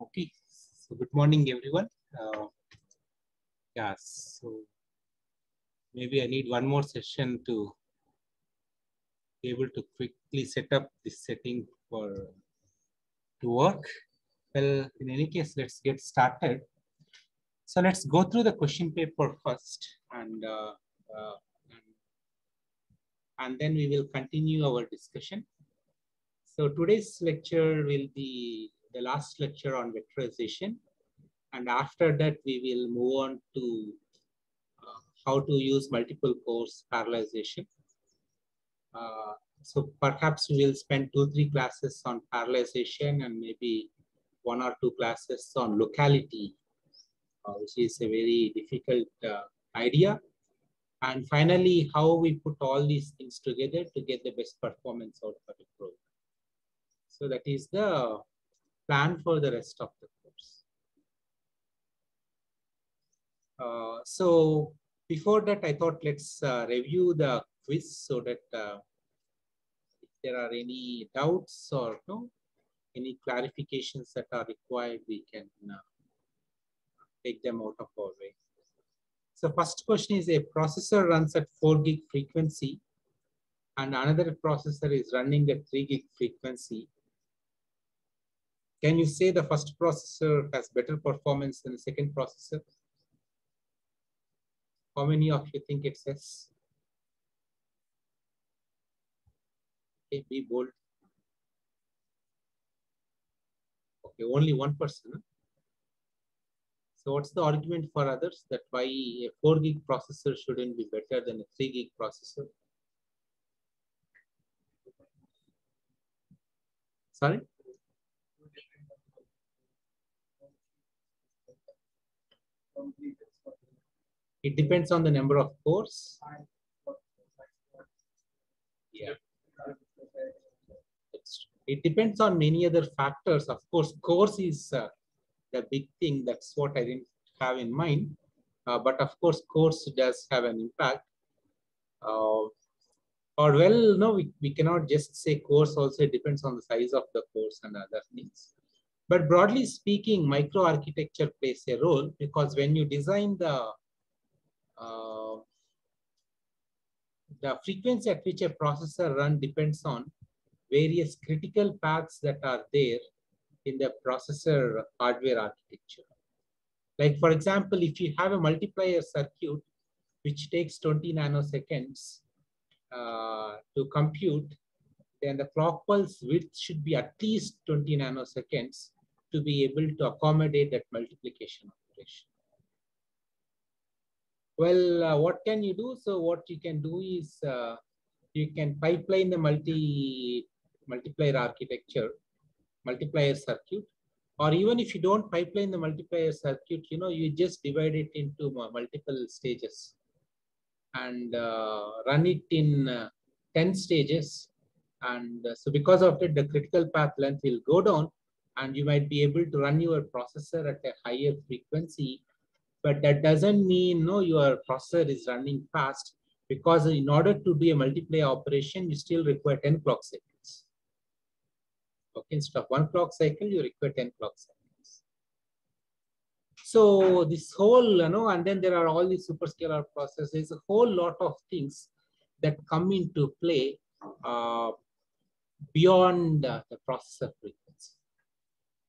Okay, so good morning, everyone. Uh, yeah, so maybe I need one more session to be able to quickly set up this setting for to work. Well, in any case, let's get started. So let's go through the question paper first, and uh, uh, and then we will continue our discussion. So today's lecture will be the last lecture on vectorization. And after that, we will move on to uh, how to use multiple course parallelization. Uh, so perhaps we will spend two, three classes on parallelization and maybe one or two classes on locality, uh, which is a very difficult uh, idea. And finally, how we put all these things together to get the best performance out of the program. So that is the plan for the rest of the course. Uh, so before that, I thought let's uh, review the quiz so that uh, if there are any doubts or no, any clarifications that are required, we can uh, take them out of our way. So first question is a processor runs at 4 gig frequency and another processor is running at 3 gig frequency can you say the first processor has better performance than the second processor? How many of you think it says? Okay, be bold. Okay, only one person. So what's the argument for others that why a 4 gig processor shouldn't be better than a 3 gig processor? Sorry? It depends on the number of cores. Yeah. It depends on many other factors. Of course, cores is uh, the big thing. That's what I didn't have in mind. Uh, but of course, cores does have an impact. Uh, or well, no, we, we cannot just say cores also. It depends on the size of the cores and other things. But broadly speaking, microarchitecture plays a role because when you design the uh, the frequency at which a processor run depends on various critical paths that are there in the processor hardware architecture. Like for example, if you have a multiplier circuit which takes 20 nanoseconds uh, to compute, then the clock pulse width should be at least 20 nanoseconds to be able to accommodate that multiplication operation. Well, uh, what can you do? So what you can do is uh, you can pipeline the multi multiplier architecture, multiplier circuit, or even if you don't pipeline the multiplier circuit, you know, you just divide it into multiple stages and uh, run it in uh, 10 stages. And uh, so because of it, the critical path length will go down and you might be able to run your processor at a higher frequency but that doesn't mean no your processor is running fast because in order to do a multiplier operation you still require 10 clock cycles okay instead of one clock cycle you require 10 clock cycles so this whole you know and then there are all these superscalar processes a whole lot of things that come into play uh, beyond uh, the processor frequency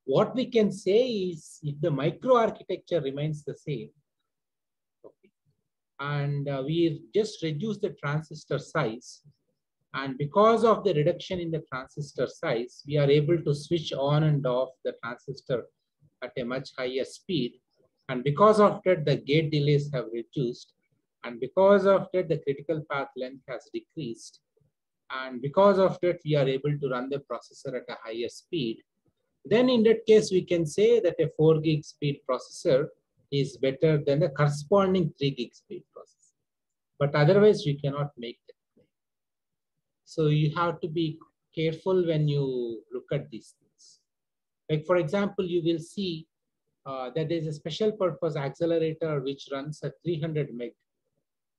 what we can say is if the microarchitecture remains the same, okay, and uh, we just reduce the transistor size, and because of the reduction in the transistor size, we are able to switch on and off the transistor at a much higher speed. And because of that, the gate delays have reduced. And because of that, the critical path length has decreased. And because of that, we are able to run the processor at a higher speed then in that case, we can say that a 4 gig speed processor is better than the corresponding 3 gig speed processor. But otherwise, you cannot make that claim. So you have to be careful when you look at these things. Like for example, you will see uh, that there's a special purpose accelerator which runs at 300 meg,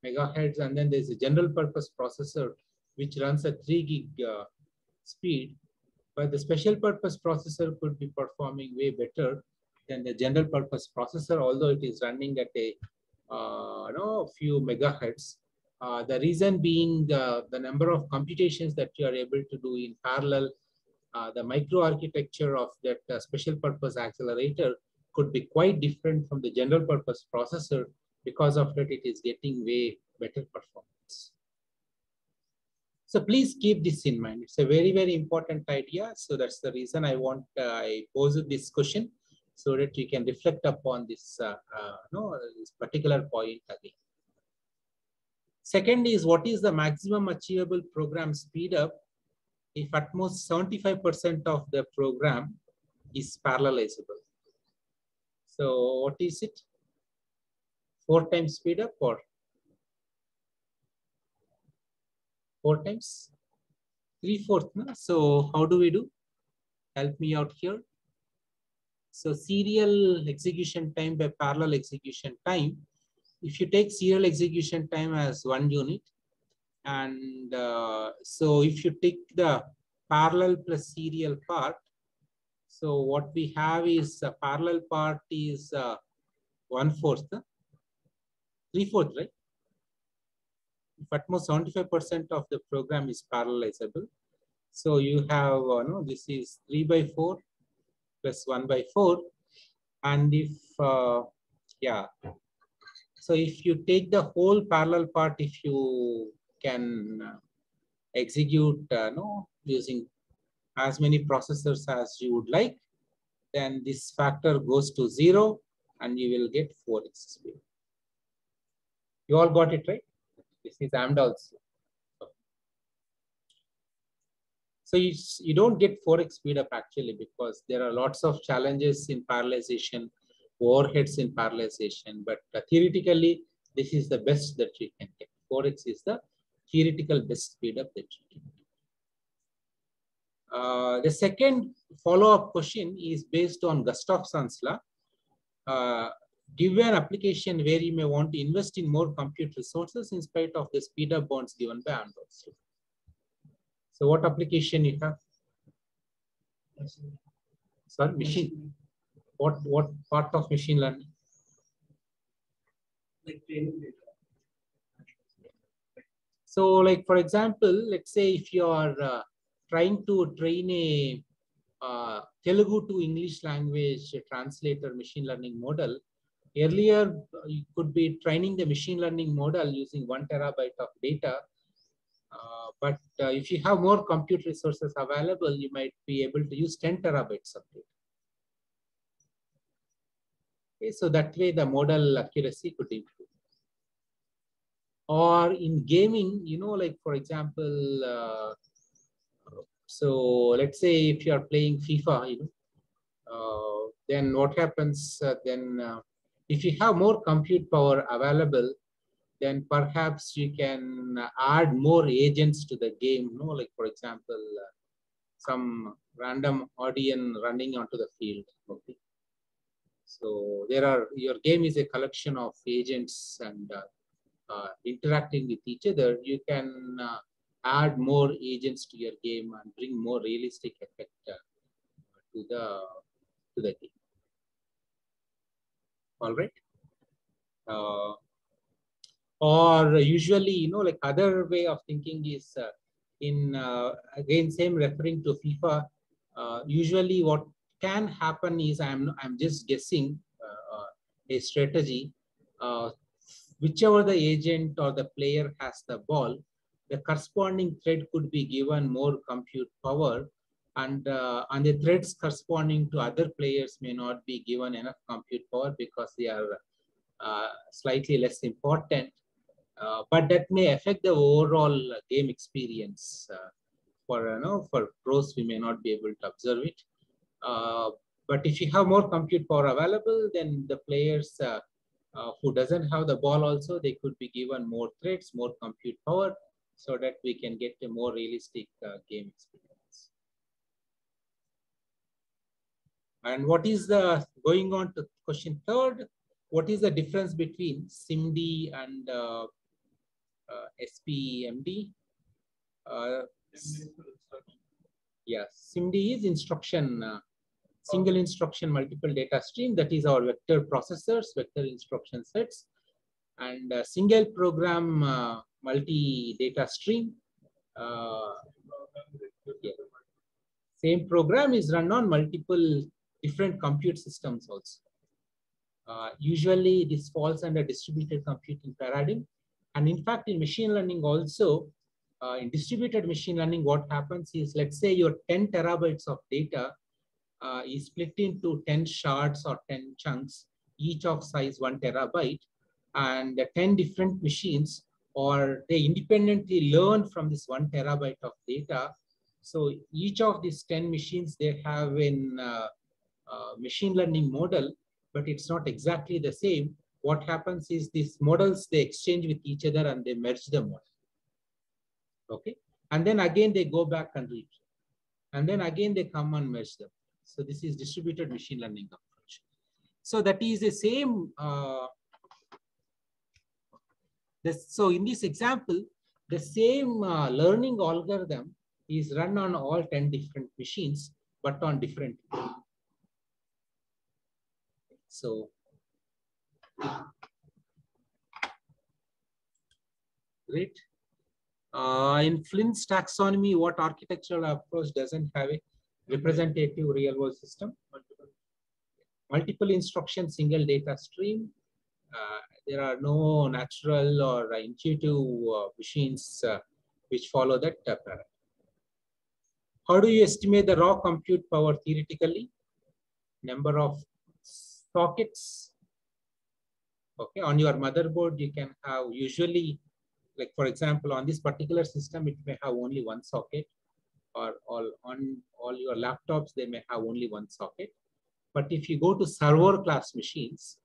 megahertz, and then there's a general purpose processor which runs at 3 gig uh, speed But the special purpose processor could be performing way better than the general purpose processor, although it is running at a uh, you know, few megahertz. Uh, the reason being the, the number of computations that you are able to do in parallel, uh, the microarchitecture of that uh, special purpose accelerator could be quite different from the general purpose processor. Because of that, it is getting way better performance. So please keep this in mind. It's a very, very important idea. So that's the reason I want, uh, I posed this question so that you can reflect upon this, uh, uh, no, this particular point again. Second is what is the maximum achievable program speed up if at most 75% of the program is parallelizable. So what is it? Four times speed up or four times? Three fourths. No? So how do we do? Help me out here. So serial execution time by parallel execution time. If you take serial execution time as one unit, and uh, so if you take the parallel plus serial part, so what we have is a parallel part is uh, one fourth, three fourth, right? At most 75% of the program is parallelizable. So you have, uh, no, this is three by four plus 1 by 4. And if, uh, yeah, so if you take the whole parallel part, if you can uh, execute uh, no, using as many processors as you would like, then this factor goes to zero and you will get 4x speed. You all got it right? This is Amdahl's So you, you don't get 4x speed up actually because there are lots of challenges in parallelization, overheads in parallelization, but uh, theoretically, this is the best that you can get. 4x is the theoretical best speed up that you can get. Uh, the second follow-up question is based on Gustafson's law. Uh, give an application where you may want to invest in more compute resources in spite of the speed up bonds given by law. So what application you have? Sorry, machine. What what part of machine learning? Like training data. So like for example, let's say if you are uh, trying to train a uh, Telugu to English language translator machine learning model, earlier you could be training the machine learning model using one terabyte of data uh, but uh, if you have more compute resources available, you might be able to use 10 terabytes of data. Okay, so that way the model accuracy could improve. Or in gaming, you know, like for example, uh, so let's say if you are playing FIFA, you know, uh, then what happens uh, then uh, if you have more compute power available, then perhaps you can add more agents to the game. Know, like for example, uh, some random audience running onto the field. Okay. So there are your game is a collection of agents and uh, uh, interacting with each other. You can uh, add more agents to your game and bring more realistic effect uh, to the to the game. All right. Uh, or usually you know like other way of thinking is uh, in uh, again same referring to fifa uh, usually what can happen is i'm i'm just guessing uh, uh, a strategy whichever the agent or the player has the ball the corresponding thread could be given more compute power and and the threads corresponding to other players may not be given enough compute power because they are slightly less important uh, but that may affect the overall game experience. Uh, for you know, for pros, we may not be able to observe it. Uh, but if you have more compute power available, then the players uh, uh, who doesn't have the ball also, they could be given more threats, more compute power, so that we can get a more realistic uh, game experience. And what is the, going on to question third, what is the difference between SIMD and uh, SPMD. Uh, Yeah, SIMD is instruction, uh, single instruction multiple data stream. That is our vector processors, vector instruction sets, and single program uh, multi data stream. Uh, yeah. Same program is run on multiple different compute systems also. Uh, usually this falls under distributed computing paradigm. And in fact, in machine learning also, uh, in distributed machine learning, what happens is, let's say your 10 terabytes of data uh, is split into 10 shards or 10 chunks, each of size one terabyte, and the 10 different machines, or they independently learn from this one terabyte of data. So each of these 10 machines, they have uh, machine learning model, but it's not exactly the same. What happens is these models, they exchange with each other and they merge the model. Okay. And then again, they go back and read. And then again, they come and merge them. So this is distributed machine learning approach. So that is the same. Uh, this, so in this example, the same uh, learning algorithm is run on all 10 different machines, but on different. So great. Uh, in Flynn's taxonomy, what architectural approach doesn't have a representative real world system? Multiple instruction, single data stream. Uh, there are no natural or intuitive uh, machines uh, which follow that uh, paradigm. How do you estimate the raw compute power theoretically? Number of sockets. Okay, on your motherboard, you can have usually, like for example, on this particular system, it may have only one socket or all on all your laptops, they may have only one socket. But if you go to server class machines,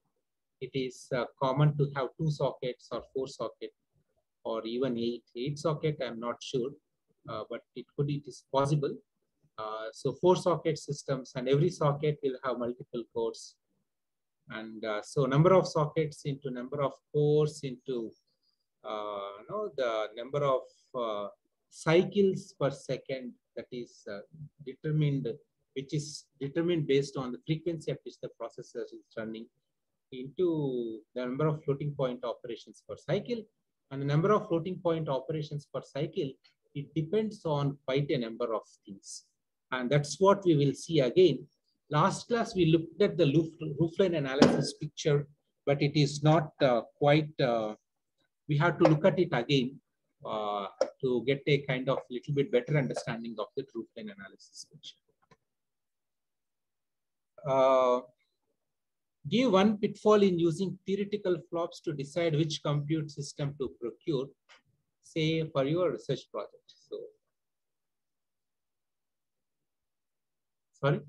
it is uh, common to have two sockets or four socket or even eight, eight socket, I'm not sure, uh, but it could, it is possible. Uh, so four socket systems and every socket will have multiple cores. And uh, so number of sockets into number of cores into uh, know, the number of uh, cycles per second that is uh, determined, which is determined based on the frequency at which the processor is running into the number of floating point operations per cycle. And the number of floating point operations per cycle, it depends on quite a number of things. And that's what we will see again. Last class, we looked at the roof, roofline analysis picture, but it is not uh, quite, uh, we have to look at it again uh, to get a kind of little bit better understanding of the roofline analysis picture. Uh, give one pitfall in using theoretical flops to decide which compute system to procure, say for your research project. So, sorry.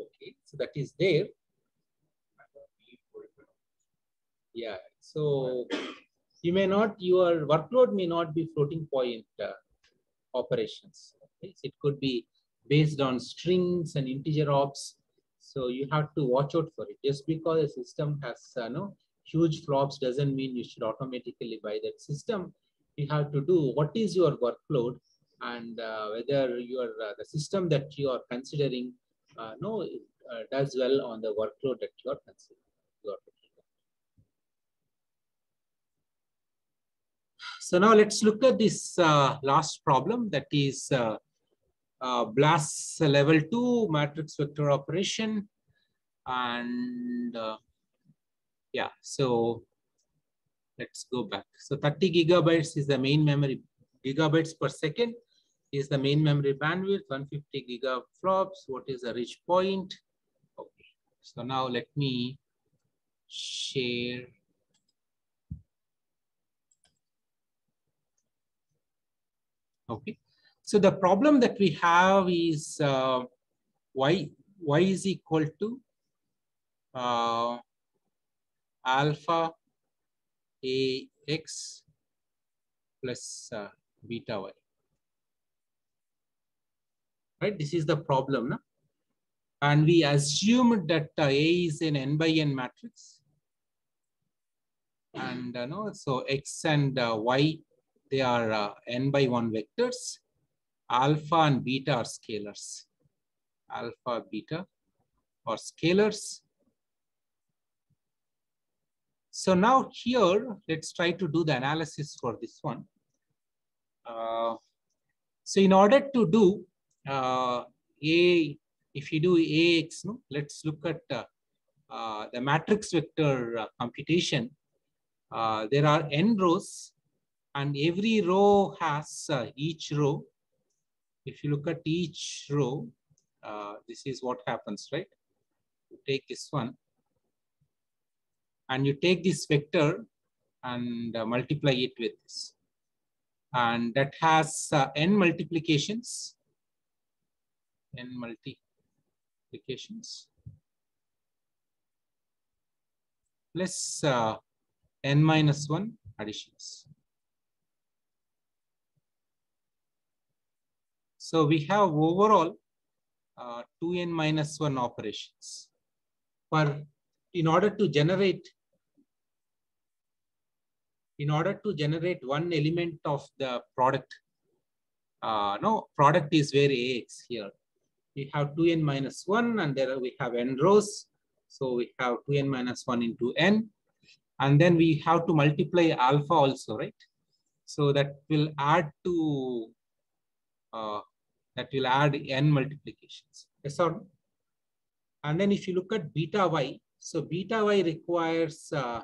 Okay, so that is there. Yeah, so you may not, your workload may not be floating point uh, operations. Okay? It could be based on strings and integer ops. So you have to watch out for it. Just because a system has uh, no huge flops doesn't mean you should automatically buy that system. You have to do what is your workload and uh, whether your uh, the system that you are considering uh, no uh, does well on the workload that you are considering. So now let's look at this uh, last problem that is uh, uh, BLAS level 2 matrix vector operation. And uh, yeah, so let's go back. So 30 gigabytes is the main memory, gigabytes per second is the main memory bandwidth, 150 gigaflops. What is the ridge point? Okay, so now let me share Okay. So the problem that we have is uh, y, y is equal to uh, alpha a x plus uh, beta y. Right, this is the problem. No? And we assumed that uh, A is an n by n matrix. And uh, no, so x and uh, y they are uh, n by 1 vectors. alpha and beta are scalars. Alpha, beta are scalars. So now here, let's try to do the analysis for this one. Uh, so in order to do uh, A, if you do AX, no, let's look at uh, uh, the matrix vector uh, computation. Uh, there are n rows and every row has uh, each row. If you look at each row, this is what happens, right? You take this one and you take this vector and multiply it with this and that has n multiplications, n multiplications, plus uh, n minus 1 additions. So we have overall uh, 2n minus 1 operations. For in order to generate in order to generate one element of the product, uh, no, product is where AX here. We have 2n minus 1 and there we have n rows. So we have 2n minus 1 into n. And then we have to multiply alpha also, right? So that will add to, uh, that will add n multiplications. Yes or no? And then if you look at beta y, so beta y requires uh,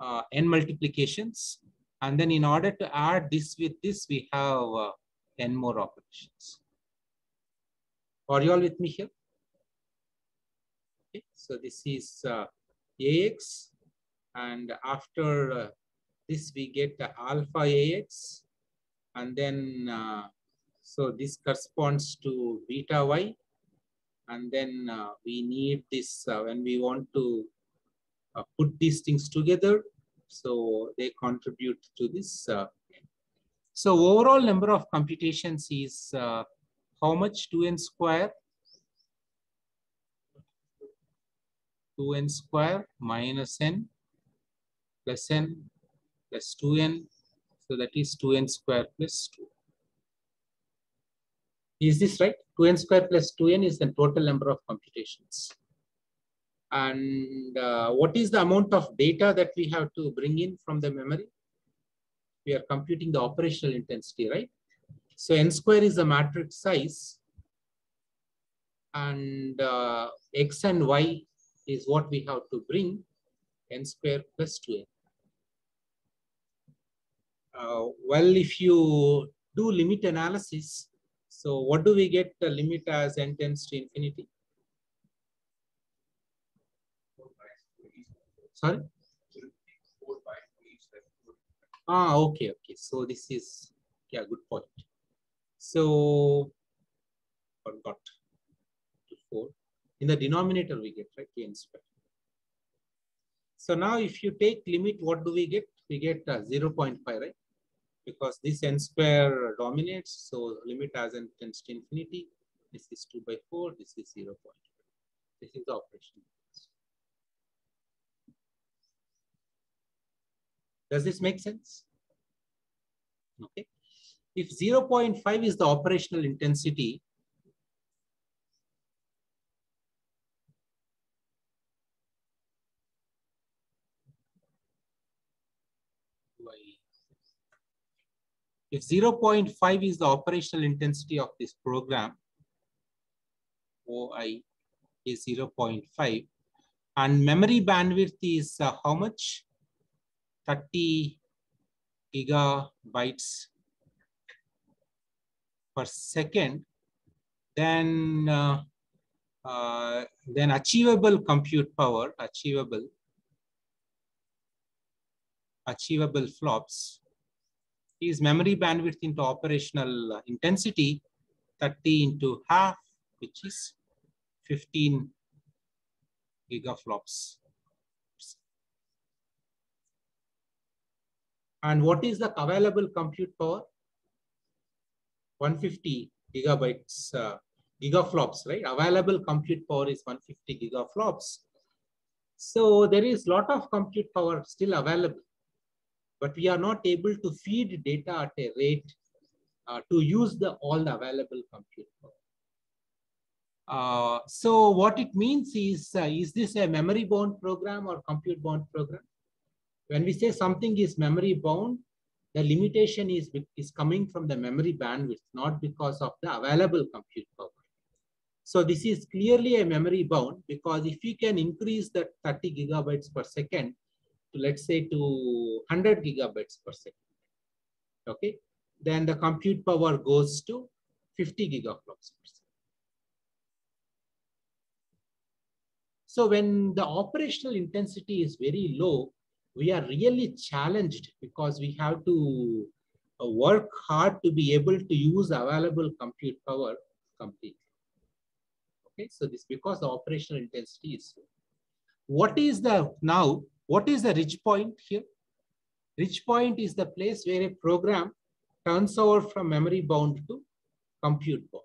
uh, n multiplications. And then in order to add this with this, we have uh, n more operations. Are you all with me here? Okay, so this is uh, AX. And after uh, this, we get alpha AX. And then, uh, so this corresponds to beta Y. And then uh, we need this when we want to put these things together, so they contribute to this. Uh, so overall number of computations is uh, how much 2n square? 2n square minus n plus n plus 2n. So that is 2n square plus 2. Is this right? 2n square plus 2n is the total number of computations and uh, what is the amount of data that we have to bring in from the memory? We are computing the operational intensity, right? So n square is the matrix size and uh, x and y is what we have to bring n square plus 2n. Uh, well, if you do limit analysis, so what do we get the limit as n tends to infinity? Sorry? Ah, okay, okay. So this is, yeah, good point. So, forgot to 4. In the denominator, we get, right, n square. So now if you take limit, what do we get? We get uh, 0 0.5, right? Because this n square dominates, so limit as n tends to infinity. This is 2 by 4, this is 0 0.5. This is the operation. Does this make sense? Okay. If 0.5 is the operational intensity, if 0.5 is the operational intensity of this program, OI is 0.5, and memory bandwidth is uh, how much? 30 gigabytes per second, then uh, uh, then achievable compute power, achievable, achievable flops is memory bandwidth into operational intensity 30 into half, which is 15 gigaflops. And what is the available compute power? 150 gigabytes, uh, gigaflops, right? Available compute power is 150 gigaflops. So there is lot of compute power still available, but we are not able to feed data at a rate uh, to use the all the available compute power. Uh, so what it means is, uh, is this a memory bound program or compute bound program? When we say something is memory bound, the limitation is, is coming from the memory bandwidth, not because of the available compute power. So this is clearly a memory bound because if you can increase that 30 gigabytes per second to let's say to 100 gigabytes per second, okay, then the compute power goes to 50 gigaflops per second. So when the operational intensity is very low, we are really challenged because we have to uh, work hard to be able to use available compute power completely. Okay, so this because the operational intensity is low. What is the now? What is the ridge point here? Ridge point is the place where a program turns over from memory bound to compute bound.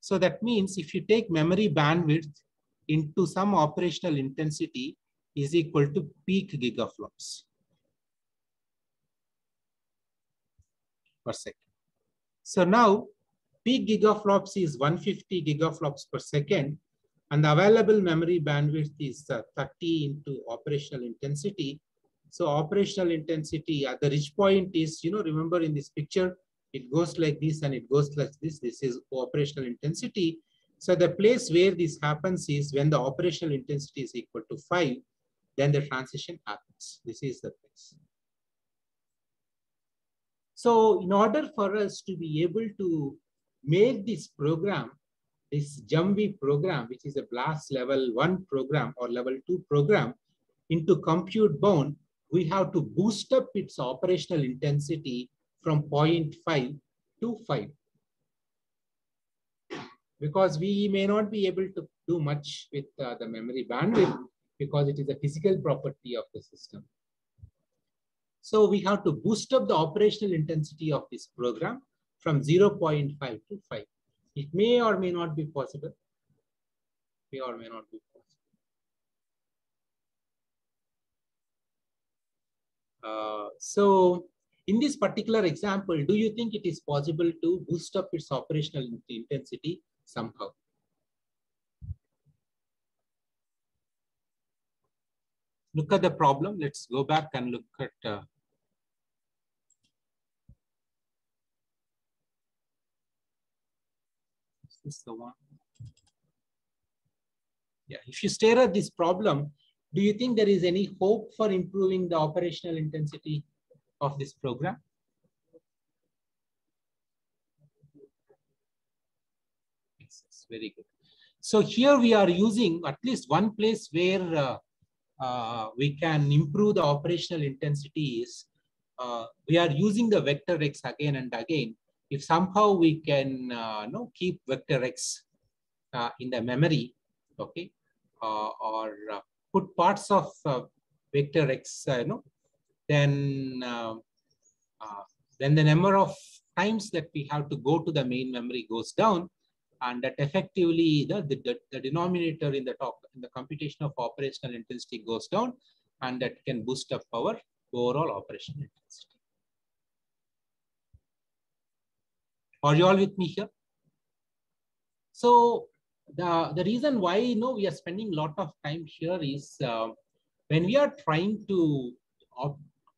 So that means if you take memory bandwidth into some operational intensity, is equal to peak gigaflops per second. So now peak gigaflops is 150 gigaflops per second and the available memory bandwidth is uh, 30 into operational intensity. So operational intensity at the ridge point is, you know, remember in this picture, it goes like this and it goes like this. This is operational intensity. So the place where this happens is when the operational intensity is equal to five, then the transition happens. This is the place. So in order for us to be able to make this program, this GEMV program, which is a BLAS level one program or level two program into compute bound, we have to boost up its operational intensity from 0.5 to 5. Because we may not be able to do much with uh, the memory bandwidth, because it is a physical property of the system. So we have to boost up the operational intensity of this program from 0.5 to 5. It may or may not be possible. May or may not be possible. Uh, so in this particular example, do you think it is possible to boost up its operational intensity somehow? Look at the problem. Let's go back and look at uh, this the one. Yeah, if you stare at this problem, do you think there is any hope for improving the operational intensity of this program? Yes, very good. So here we are using at least one place where uh, we can improve the operational intensity is uh, we are using the vector X again and again. If somehow we can uh, know, keep vector X uh, in the memory, okay, uh, or uh, put parts of vector X, you know, then then the number of times that we have to go to the main memory goes down and that effectively the, the, the denominator in the top in the computation of operational intensity goes down and that can boost up our overall operational intensity. Are you all with me here? So the, the reason why you know we are spending a lot of time here is uh, when we are trying to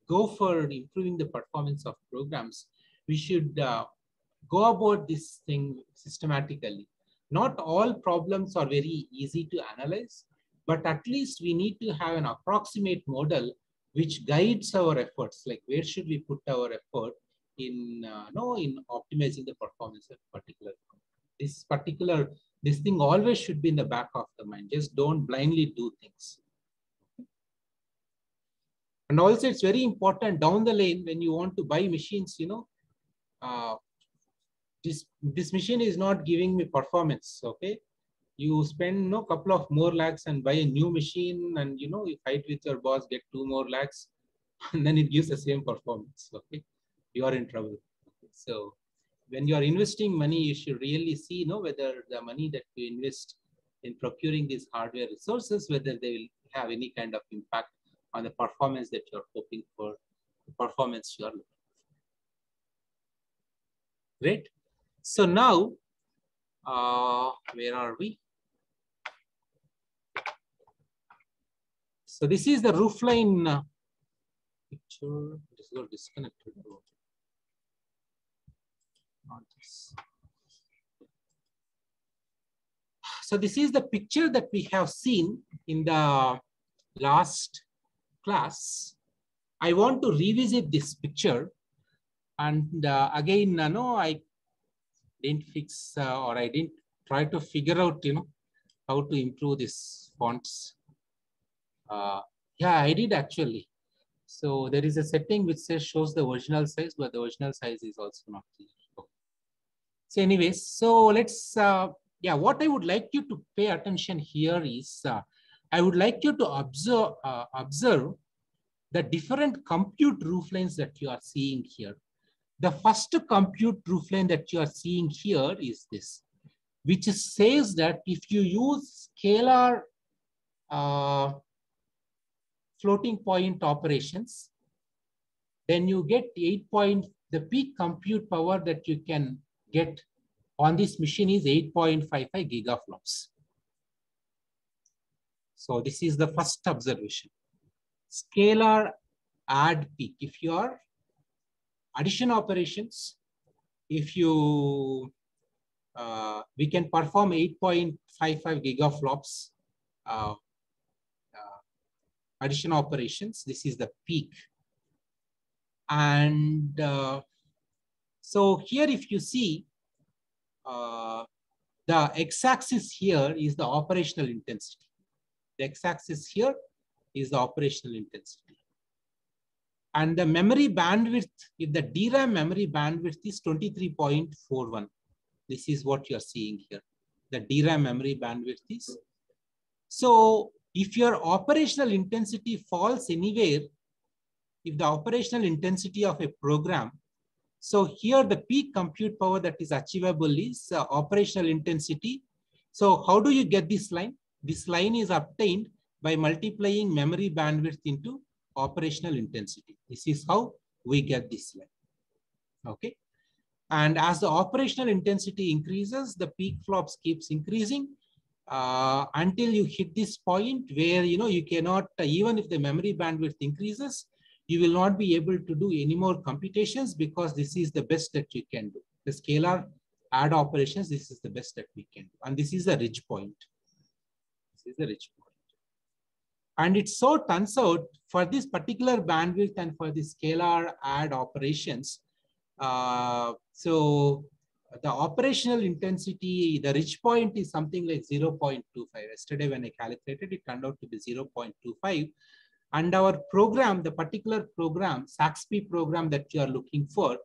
go for improving the performance of programs, we should uh, go about this thing systematically. Not all problems are very easy to analyze, but at least we need to have an approximate model which guides our efforts, like where should we put our effort in, uh, no, in optimizing the performance of particular. This particular, this thing always should be in the back of the mind. Just don't blindly do things. And also it's very important down the lane when you want to buy machines, you know, uh, this this machine is not giving me performance okay you spend you no know, couple of more lakhs and buy a new machine and you know you fight with your boss get two more lakhs and then it gives the same performance okay you are in trouble okay. so when you are investing money you should really see you know whether the money that you invest in procuring these hardware resources whether they will have any kind of impact on the performance that you're hoping for the performance you are looking for. Great. So now, uh, where are we? So this is the roofline uh, picture. It is got disconnected. Not this. So this is the picture that we have seen in the last class. I want to revisit this picture. And uh, again, uh, no, I didn't fix uh, or I didn't try to figure out, you know, how to improve this fonts. Uh, yeah, I did actually. So there is a setting which says shows the original size, but the original size is also not clear. So anyways, so let's uh, yeah, what I would like you to pay attention here is, uh, I would like you to observe, uh, observe the different compute rooflines that you are seeing here. The first compute roofline that you are seeing here is this, which says that if you use scalar uh, floating point operations, then you get 8 point, the peak compute power that you can get on this machine is 8.55 gigaflops. So this is the first observation. Scalar add peak. If you are addition operations, if you, uh, we can perform 8.55 gigaflops uh, uh, addition operations. This is the peak. And uh, so here, if you see, uh, the x-axis here is the operational intensity. The x-axis here is the operational intensity. And the memory bandwidth, if the DRAM memory bandwidth is 23.41, this is what you're seeing here. The DRAM memory bandwidth is. So if your operational intensity falls anywhere, if the operational intensity of a program so here the peak compute power that is achievable is uh, operational intensity. So how do you get this line? This line is obtained by multiplying memory bandwidth into operational intensity. This is how we get this line. Okay. And as the operational intensity increases, the peak flops keeps increasing uh, until you hit this point where, you know, you cannot, uh, even if the memory bandwidth increases, you will not be able to do any more computations because this is the best that you can do. The scalar add operations, this is the best that we can do. And this is the ridge point. This is the ridge point. And it so turns out for this particular bandwidth and for the scalar add operations, uh, so the operational intensity, the ridge point is something like 0.25. Yesterday when I calculated, it turned out to be 0.25. And our program, the particular program, SAXPY program that you are looking for,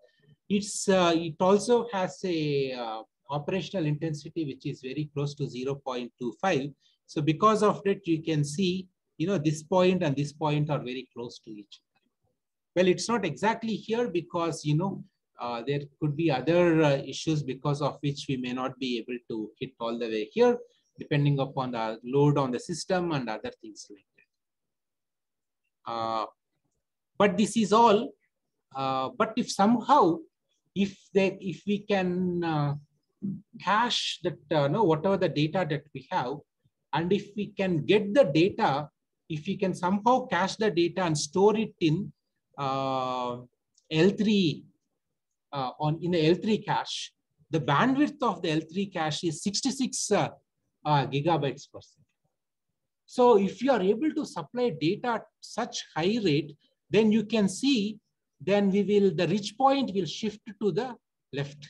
it's uh, it also has a uh, operational intensity which is very close to 0.25. So because of that, you can see, you know, this point and this point are very close to each other. Well, it's not exactly here because, you know, uh, there could be other uh, issues because of which we may not be able to hit all the way here, depending upon the load on the system and other things like uh, but this is all. Uh, but if somehow, if they, if we can uh, cache that, uh, no, whatever the data that we have, and if we can get the data, if we can somehow cache the data and store it in uh, L3 uh, on in the L3 cache, the bandwidth of the L3 cache is 66 uh, gigabytes per second. So if you are able to supply data at such high rate, then you can see, then we will, the ridge point will shift to the left.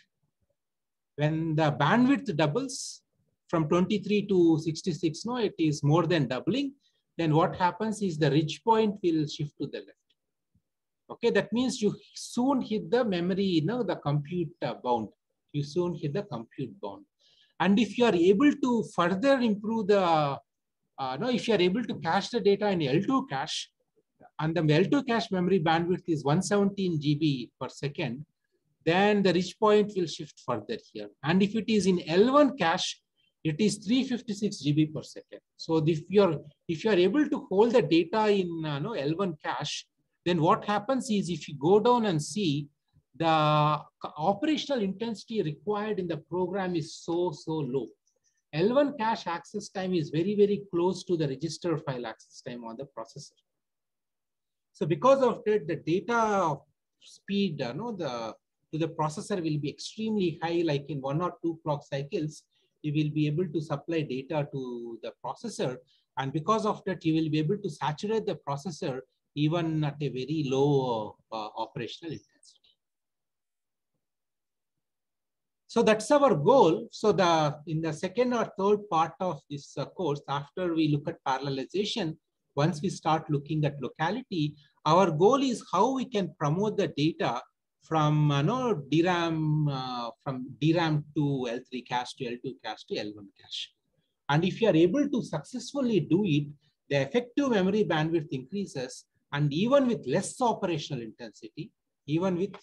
When the bandwidth doubles from 23 to 66, no, it is more than doubling. Then what happens is the ridge point will shift to the left. Okay, that means you soon hit the memory, you know, the compute uh, bound. You soon hit the compute bound. And if you are able to further improve the uh, now if you are able to cache the data in L2 cache, and the L2 cache memory bandwidth is 117 GB per second, then the ridge point will shift further here. And if it is in L1 cache, it is 356 GB per second. So if you're if you are able to hold the data in uh, no, L1 cache, then what happens is if you go down and see the operational intensity required in the program is so, so low. L1 cache access time is very, very close to the register file access time on the processor. So because of that, the data speed, you know, the to the processor will be extremely high, like in one or two clock cycles, you will be able to supply data to the processor. And because of that, you will be able to saturate the processor even at a very low uh, operational intensity. So that's our goal. So the in the second or third part of this uh, course, after we look at parallelization, once we start looking at locality, our goal is how we can promote the data from uh, no DRAM uh, from DRAM to L3 cache to L2 cache to L1 cache. And if you are able to successfully do it, the effective memory bandwidth increases, and even with less operational intensity, even with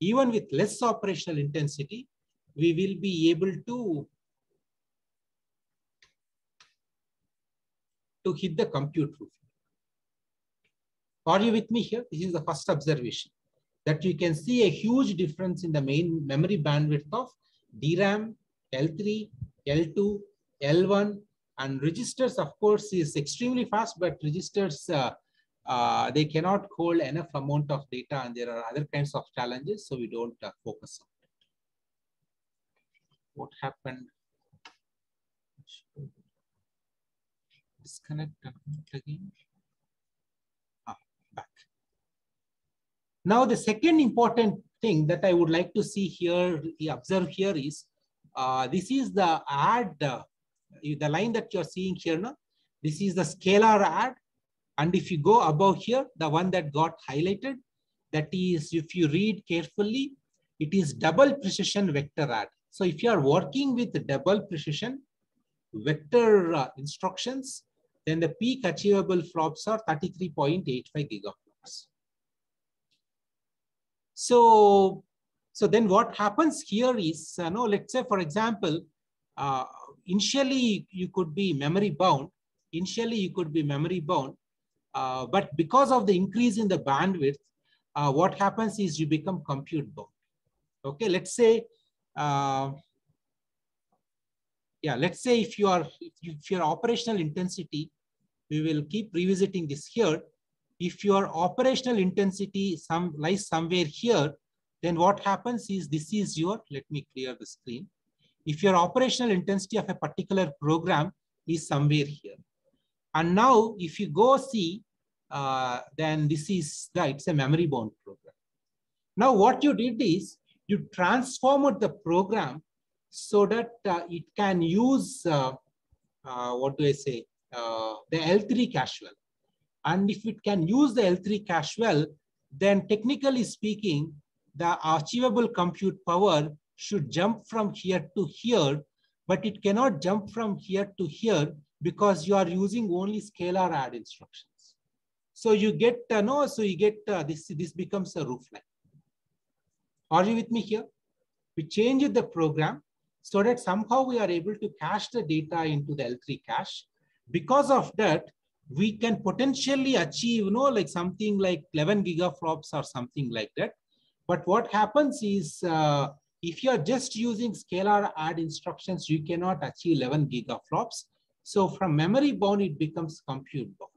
even with less operational intensity, we will be able to, to hit the compute roof. Are you with me here? This is the first observation that you can see a huge difference in the main memory bandwidth of DRAM, L3, L2, L1, and registers, of course, is extremely fast, but registers uh, uh, they cannot hold enough amount of data and there are other kinds of challenges, so we don't uh, focus on it. What happened? Disconnect again. Ah, back. Now, the second important thing that I would like to see here, observe here is, uh, this is the add, uh, the line that you're seeing here now. This is the scalar add and if you go above here, the one that got highlighted, that is, if you read carefully, it is double precision vector add. So if you are working with double precision vector uh, instructions, then the peak achievable flops are 33.85 gigaflops. So, so then what happens here is, uh, no, let's say, for example, uh, initially you could be memory bound. Initially you could be memory bound, uh, but because of the increase in the bandwidth, uh, what happens is you become compute bound. Okay, let's say, uh, yeah, let's say if you are if your operational intensity, we will keep revisiting this here. If your operational intensity some lies somewhere here, then what happens is this is your, let me clear the screen. If your operational intensity of a particular program is somewhere here. And now if you go see uh, then this is the, it's a memory bound program. Now what you did is you transformed the program so that uh, it can use, uh, uh what do I say, uh, the L3 cache well. And if it can use the L3 cache well, then technically speaking, the achievable compute power should jump from here to here, but it cannot jump from here to here because you are using only scalar add instructions. So you get, uh, no, so you get uh, this, this becomes a roof line. Are you with me here? We change the program so that somehow we are able to cache the data into the L3 cache. Because of that, we can potentially achieve, you know, like something like 11 gigaflops or something like that. But what happens is, uh, if you are just using scalar add instructions, you cannot achieve 11 gigaflops. So from memory bound, it becomes compute bound.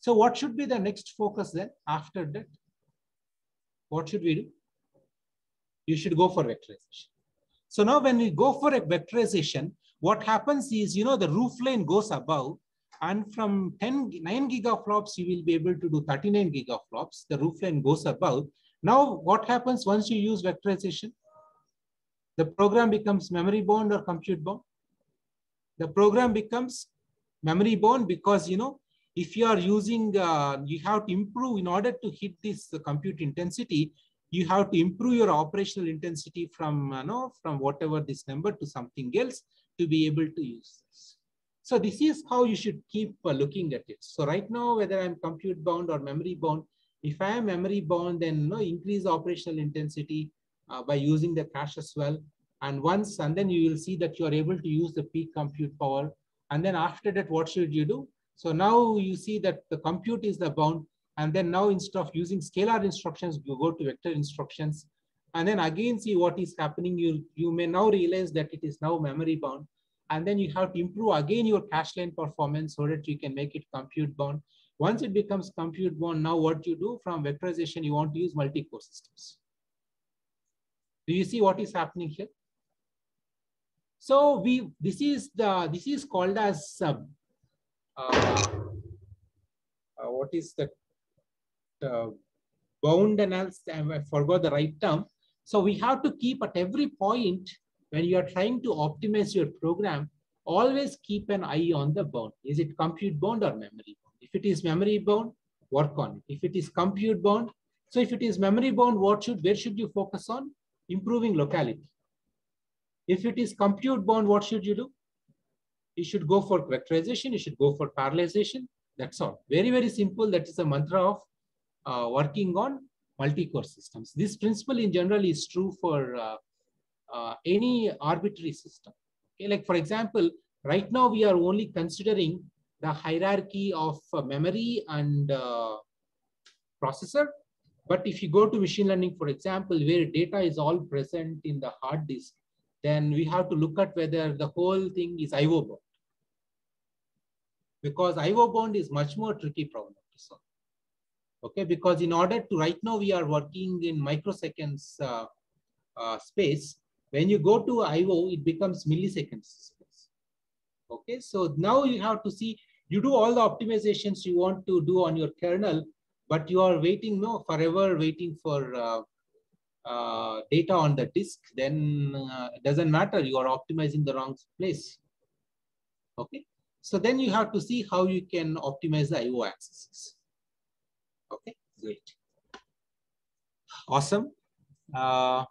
So what should be the next focus then after that? What should we do? You should go for vectorization. So now when we go for a vectorization, what happens is, you know, the roof line goes above and from 10, 9 gigaflops, you will be able to do 39 gigaflops. The roofline goes above. Now, what happens once you use vectorization? The program becomes memory bound or compute bound. The program becomes memory bound because, you know, if you are using, uh, you have to improve in order to hit this uh, compute intensity, you have to improve your operational intensity from, uh, know, from whatever this number to something else to be able to use. So this is how you should keep uh, looking at it. So right now, whether I'm compute bound or memory bound, if I am memory bound, then no, increase operational intensity uh, by using the cache as well. And once, and then you will see that you are able to use the peak compute power. And then after that, what should you do? So now you see that the compute is the bound. And then now instead of using scalar instructions, you go to vector instructions. And then again see what is happening. You, you may now realize that it is now memory bound. And then you have to improve again your cache line performance so that you can make it compute bound. Once it becomes compute bound, now what you do from vectorization, you want to use multi-core systems. Do you see what is happening here? So we this is the this is called as um, uh, uh, what is the uh, bound analysis? I forgot the right term. So we have to keep at every point when you are trying to optimize your program, always keep an eye on the bound. Is it compute bound or memory bound? If it is memory bound, work on it. If it is compute bound, so if it is memory bound, what should where should you focus on? Improving locality. If it is compute bound, what should you do? You should go for vectorization. You should go for parallelization. That's all. Very, very simple. That is the mantra of uh, working on multi-core systems. This principle in general is true for uh, uh, any arbitrary system. Okay, like for example, right now we are only considering the hierarchy of uh, memory and uh, processor. But if you go to machine learning, for example, where data is all present in the hard disk, then we have to look at whether the whole thing is IO bound. Because IO bound is much more tricky problem to solve. Okay, because in order to, right now we are working in microseconds uh, uh, space. When you go to IO, it becomes milliseconds. Okay, so now you have to see, you do all the optimizations you want to do on your kernel, but you are waiting, no, forever waiting for uh, uh, data on the disk, then uh, it doesn't matter. You are optimizing the wrong place. Okay. So then you have to see how you can optimize the IO accesses. Okay, great. Awesome. Uh,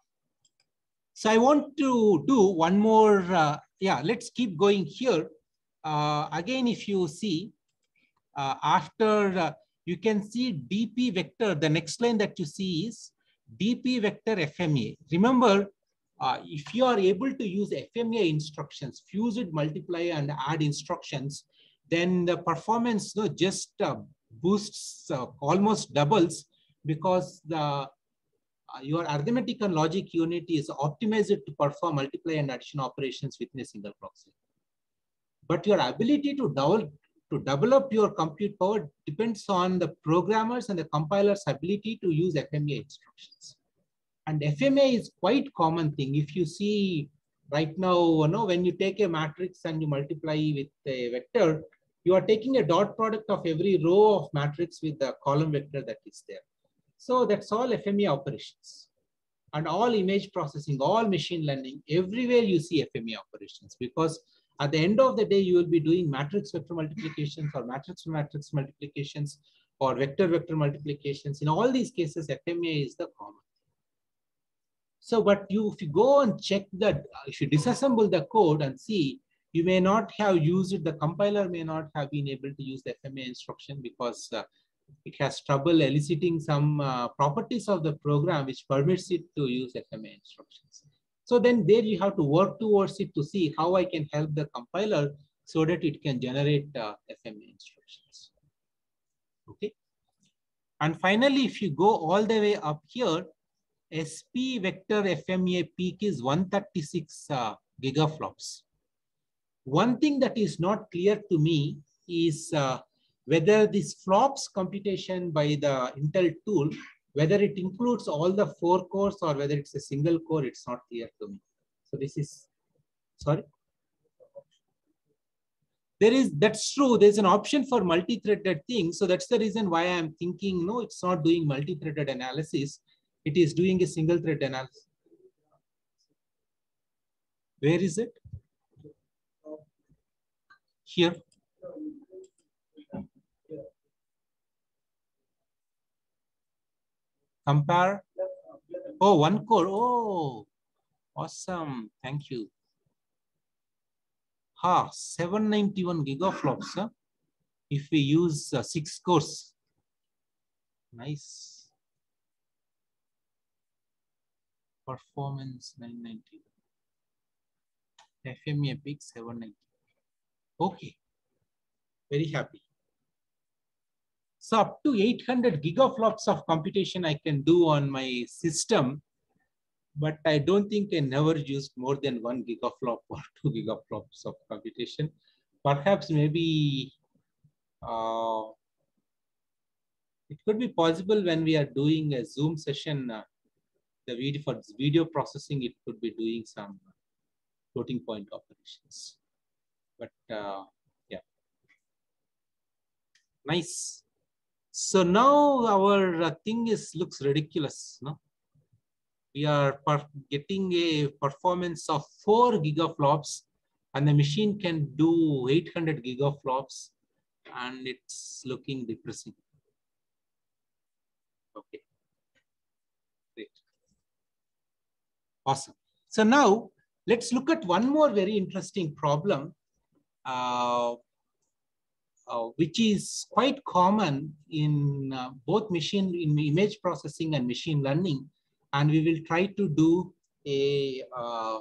so I want to do one more. Uh, yeah, let's keep going here. Uh, again, if you see, uh, after uh, you can see DP vector, the next line that you see is DP vector FMA. Remember, uh, if you are able to use FMA instructions, fuse it, multiply, and add instructions, then the performance you know, just uh, boosts, almost doubles because the Uh, your arithmetic and logic unit is optimized to perform multiply and addition operations within a single cycle. But your ability to double to develop your compute power depends on the programmers and the compiler's ability to use FMA instructions. And FMA is quite common thing. If you see right now, you know, when you take a matrix and you multiply with a vector, you are taking a dot product of every row of matrix with the column vector that is there. So that's all FMA operations. And all image processing, all machine learning, everywhere you see FMA operations because at the end of the day, you will be doing matrix vector multiplications or matrix matrix multiplications or vector vector multiplications. In all these cases, FMA is the common. So, but you, if you go and check that, if you disassemble the code and see, you may not have used it, the compiler may not have been able to use the FMA instruction because uh, it has trouble eliciting some uh, properties of the program which permits it to use FMA instructions. So then there you have to work towards it to see how I can help the compiler so that it can generate uh, FMA instructions. Okay. And finally, if you go all the way up here, SP vector FMA peak is 136 uh, gigaflops. One thing that is not clear to me is uh, whether this flops computation by the Intel tool whether it includes all the four cores or whether it's a single core, it's not clear to me. So this is, sorry. There is, that's true. There's an option for multi-threaded things. So that's the reason why I'm thinking, no, it's not doing multi-threaded analysis. It is doing a single thread analysis. Where is it? Here. Compare? Oh, one core. Oh, awesome. Thank you. Ha, 791 gigaflops. Huh? If we use uh, six cores. Nice. Performance 990. FMA peak 790. Okay. Very happy. So up to 800 gigaflops of computation I can do on my system, but I don't think I never used more than one gigaflop or two gigaflops of computation. Perhaps maybe uh, it could be possible when we are doing a Zoom session, uh, the video for video processing, it could be doing some floating point operations. But uh, yeah, nice. So now our uh, thing is looks ridiculous. No? We are getting a performance of four gigaflops and the machine can do 800 gigaflops and it's looking depressing. Okay, great. Awesome. So now let's look at one more very interesting problem. Uh, uh, which is quite common in uh, both machine in image processing and machine learning. And we will try to do a uh,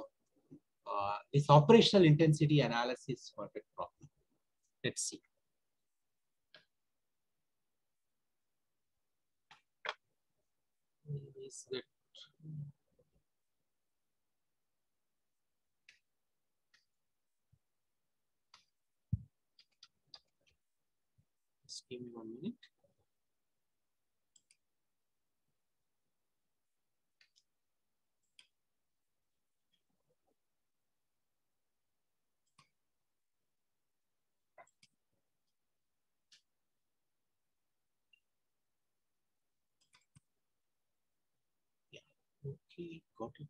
uh, this operational intensity analysis for that problem. Let's see. Is that Give me one minute. Yeah, okay, got it.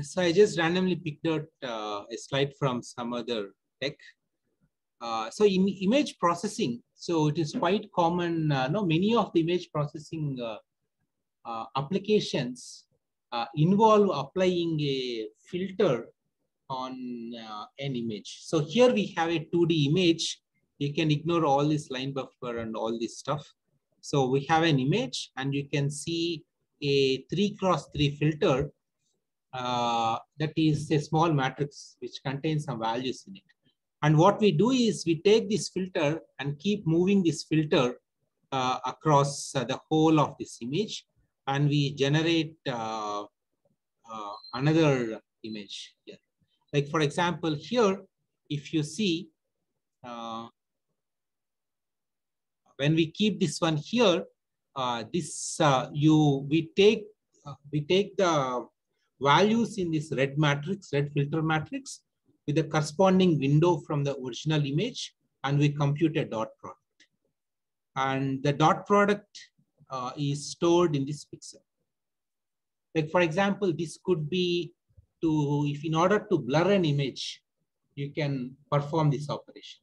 So I just randomly picked out uh, a slide from some other tech. Uh, so in image processing, so it is quite common, uh, no, many of the image processing uh, uh, applications uh, involve applying a filter on an image. So here we have a 2D image. You can ignore all this line buffer and all this stuff. So we have an image and you can see a three cross three filter uh, that is a small matrix which contains some values in it. And what we do is we take this filter and keep moving this filter uh, across uh, the whole of this image and we generate uh, uh, another image here. Like for example, here, if you see, when we keep this one here, this you we take we take the values in this red matrix, red filter matrix with the corresponding window from the original image and we compute a dot product. And the dot product uh, is stored in this pixel. Like for example, this could be to, if in order to blur an image, you can perform this operation.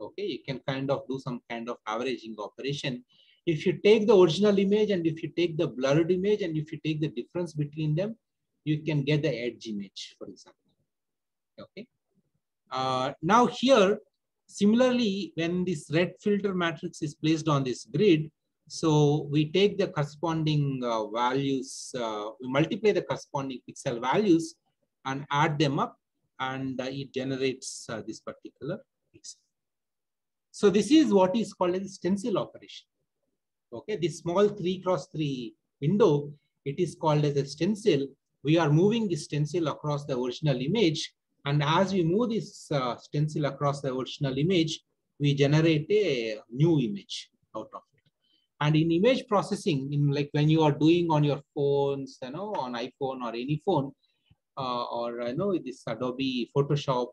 Okay, you can kind of do some kind of averaging operation. If you take the original image and if you take the blurred image and if you take the difference between them, you can get the edge image, for example. Okay. Uh, now here, similarly, when this red filter matrix is placed on this grid, so we take the corresponding uh, values, uh, we multiply the corresponding pixel values and add them up and uh, it generates uh, this particular pixel. So this is what is called a stencil operation. Okay, this small three cross three window, it is called as a stencil we are moving this stencil across the original image. And as we move this uh, stencil across the original image, we generate a new image out of it. And in image processing, in like when you are doing on your phones, you know, on iPhone or any phone, uh, or I know this Adobe Photoshop,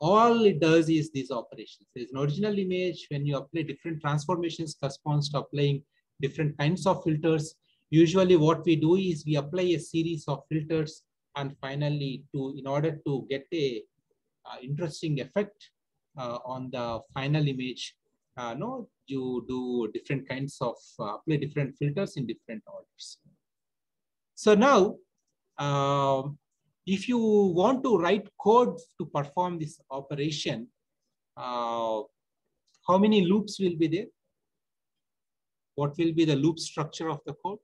all it does is these operations. There's an original image. When you apply different transformations, corresponds to applying different kinds of filters. Usually what we do is we apply a series of filters and finally to in order to get a uh, interesting effect uh, on the final image, uh, no, you do different kinds of uh, apply different filters in different orders. So now, um, if you want to write code to perform this operation, uh, how many loops will be there? What will be the loop structure of the code?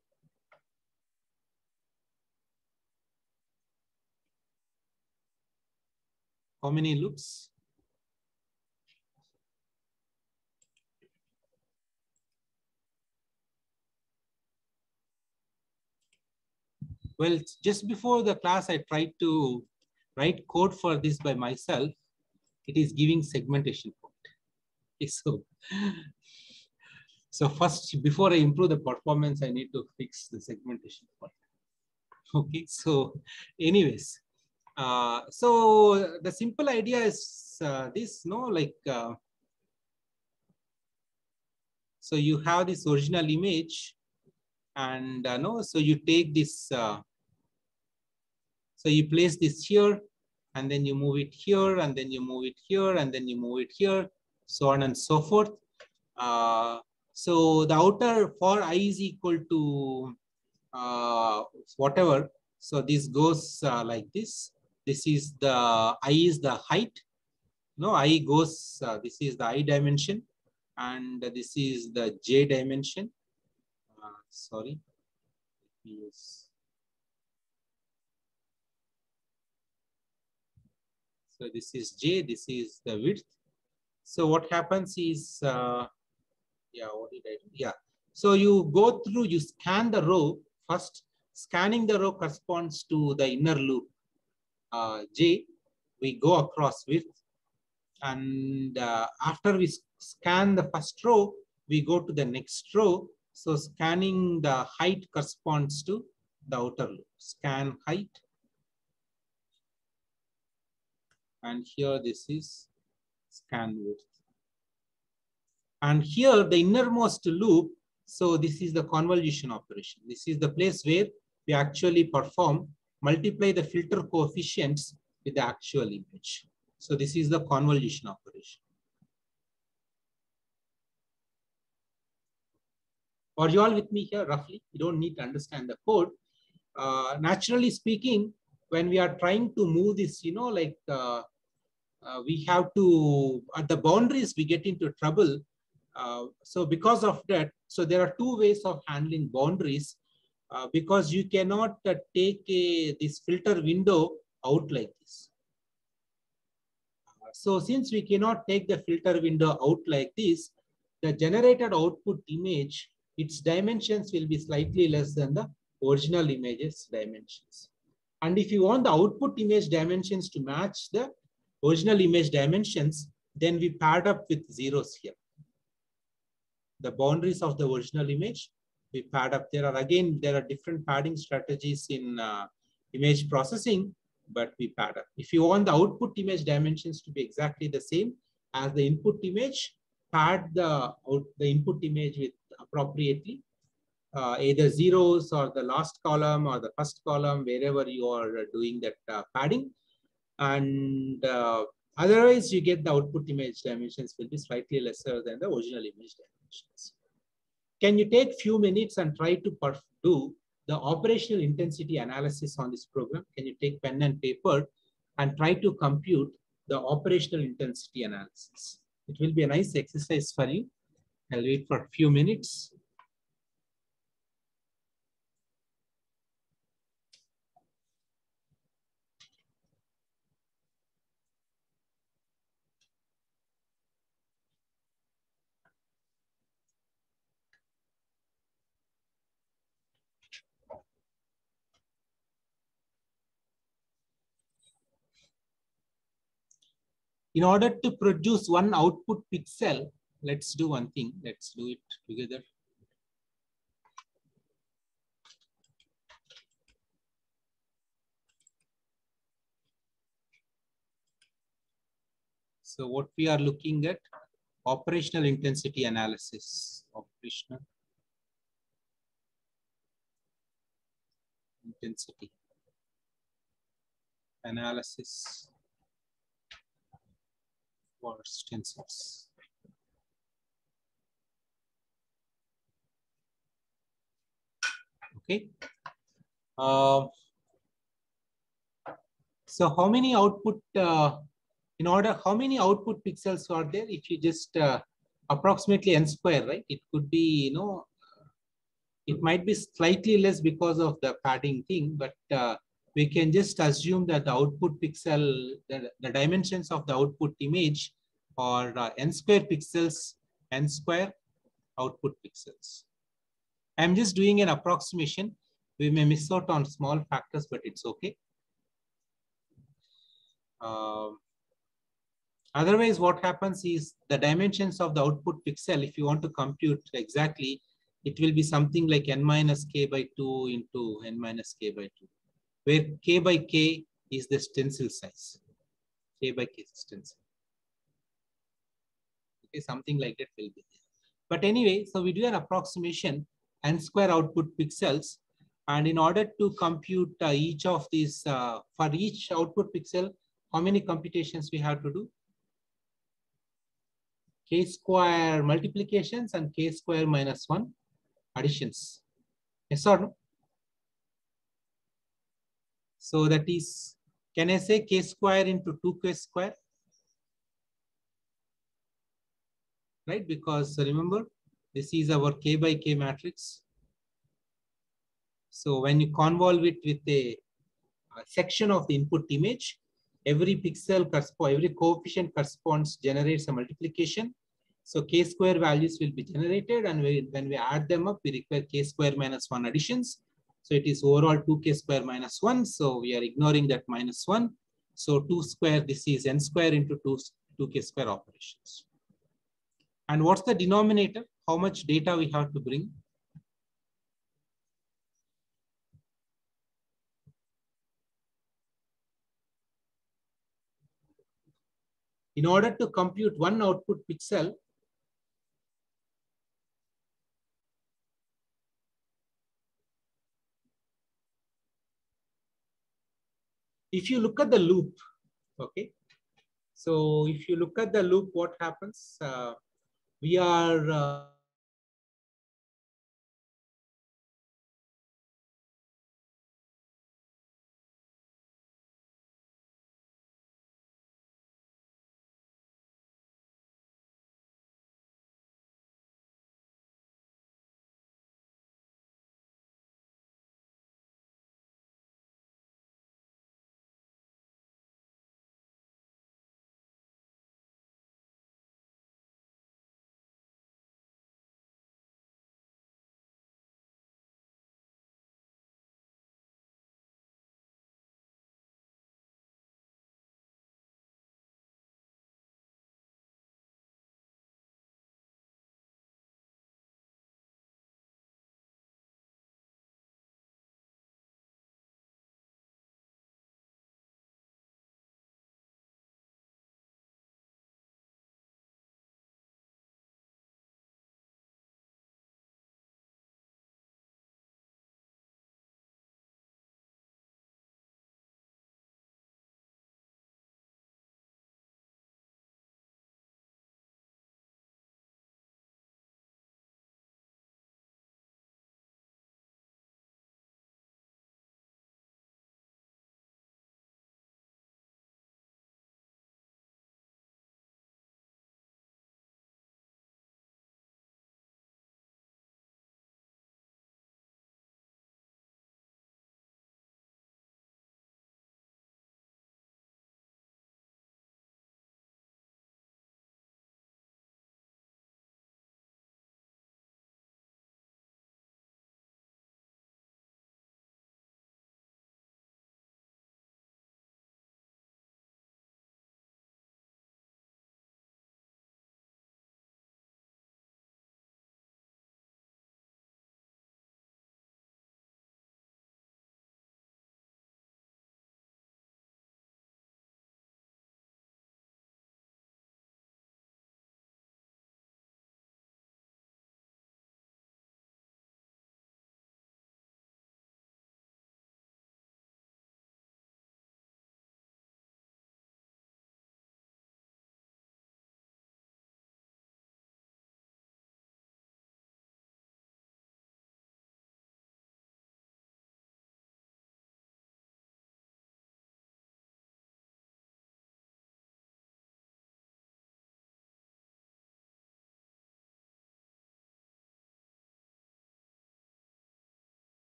How many loops? Well, just before the class, I tried to write code for this by myself. It is giving segmentation. Okay, so, so first, before I improve the performance, I need to fix the segmentation point. Okay, so anyways, uh, so the simple idea is uh, this, no, like, uh, so you have this original image and uh, no, so you take this, uh, so you place this here and then you move it here and then you move it here and then you move it here, so on and so forth. Uh, so the outer for i is equal to whatever. So this goes like this. This is the i is the height. No, i goes, uh, this is the i dimension and this is the j dimension. Uh, sorry. So this is j, this is the width. So what happens is, uh, yeah, what did I do? Yeah. So you go through, you scan the row first. Scanning the row corresponds to the inner loop j. We go across width, and uh, after we scan the first row, we go to the next row. So scanning the height corresponds to the outer loop. Scan height. And here this is scan width. And here the innermost loop, so this is the convolution operation. This is the place where we actually perform, multiply the filter coefficients with the actual image. So this is the convolution operation. Are you all with me here roughly? You don't need to understand the code. Uh, naturally speaking, when we are trying to move this, you know, like uh, uh, we have to, at the boundaries, we get into trouble. Uh, so because of that, so there are two ways of handling boundaries uh, because you cannot uh, take a, this filter window out like this. So since we cannot take the filter window out like this, the generated output image, its dimensions will be slightly less than the original image's dimensions. And if you want the output image dimensions to match the original image dimensions, then we pad up with zeros here. The boundaries of the original image, we pad up. There are again, there are different padding strategies in uh, image processing, but we pad up. If you want the output image dimensions to be exactly the same as the input image, pad the, out, the input image with appropriately, uh, either zeros or the last column or the first column, wherever you are doing that uh, padding. And uh, otherwise, you get the output image dimensions will be slightly lesser than the original image dimensions. Can you take few minutes and try to do the operational intensity analysis on this program? Can you take pen and paper and try to compute the operational intensity analysis? It will be a nice exercise for you. I'll wait for a few minutes. In order to produce one output pixel, let's do one thing. Let's do it together. So what we are looking at, operational intensity analysis. Operational intensity analysis for stencils. Okay. Uh, so how many output, uh, in order, how many output pixels are there if you just uh, approximately n square, right? It could be, you know, it might be slightly less because of the padding thing, but uh, we can just assume that the output pixel, the, the dimensions of the output image are uh, n square pixels, n square output pixels. I'm just doing an approximation. We may miss out on small factors, but it's okay. Uh, otherwise, what happens is the dimensions of the output pixel, if you want to compute exactly, it will be something like n minus k by 2 into n minus k by 2, where k by k is the stencil size. k by k stencil. Okay, something like that will be there. But anyway, so we do an approximation and square output pixels. And in order to compute uh, each of these, uh, for each output pixel, how many computations we have to do? k square multiplications and k square minus 1 additions. Yes or no? So that is, can I say k square into 2k square? Right, because remember, this is our k by k matrix. So when you convolve it with a, a section of the input image, every pixel every coefficient corresponds generates a multiplication. So k square values will be generated and we, when we add them up, we require k square minus 1 additions. So it is overall 2k square minus 1. So we are ignoring that minus 1. So 2 square, this is n square into 2, 2k square operations. And what's the denominator? how much data we have to bring. In order to compute one output pixel, if you look at the loop, okay, so if you look at the loop, what happens? Uh, we are uh,